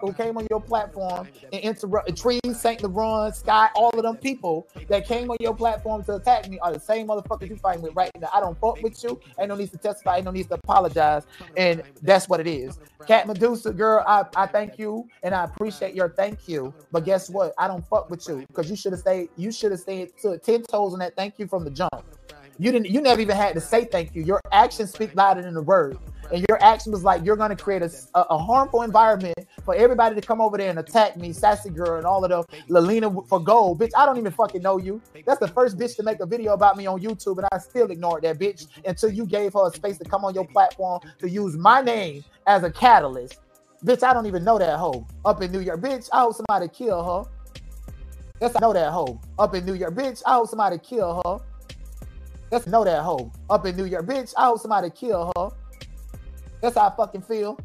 who came on your platform and interrupt Tree, Saint Laurent, Sky, all of them people that came on your platform to attack me are the same motherfuckers you fighting with right now. I don't fuck with you. Ain't no need to testify. Ain't no need to apologize. And that's what it is. Kat Medusa, girl, I, I thank you and I appreciate your thank you. But guess what? I don't fuck with you because you should have stayed. You should have stayed to ten toes on that thank you from the jump. You didn't. You never even had to say thank you. Your actions speak louder than the word and your action was like you're going to create a, a, harmful environment for everybody to come over there and attack me, sassy girl, and all of them, Leilani for God, bitch. I don't even fucking know you. That's the first bitch to make a video about me on YouTube, and I still ignored that bitch until you gave her a space to come on your platform to use my name as a catalyst. Bitch, I don't even know that hoe up in New York. Bitch, I hope somebody kill her. Yes, I know that hoe up in New York. Bitch, I hope somebody kill her. Let's know that hoe up in New York. Bitch, I hope somebody kill her. That's how I fucking feel.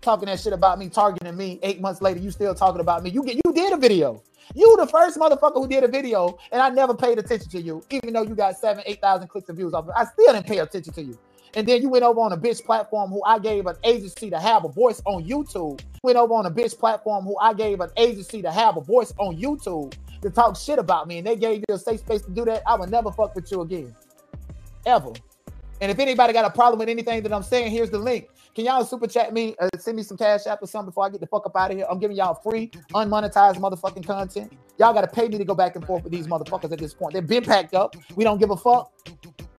Talking that shit about me, targeting me. Eight months later, you still talking about me. You get you did a video. You the first motherfucker who did a video, and I never paid attention to you, even though you got seven, eight thousand clicks and views off. I still didn't pay attention to you. And then you went over on a bitch platform who I gave an agency to have a voice on YouTube. Went over on a bitch platform who I gave an agency to have a voice on YouTube to talk shit about me, and they gave you a safe space to do that. I would never fuck with you again, ever. And if anybody got a problem with anything that I'm saying, here's the link. Can y'all super chat me, uh, send me some cash app or something before I get the fuck up out of here? I'm giving y'all free, unmonetized motherfucking content. Y'all got to pay me to go back and forth with these motherfuckers at this point. They've been packed up. We don't give a fuck.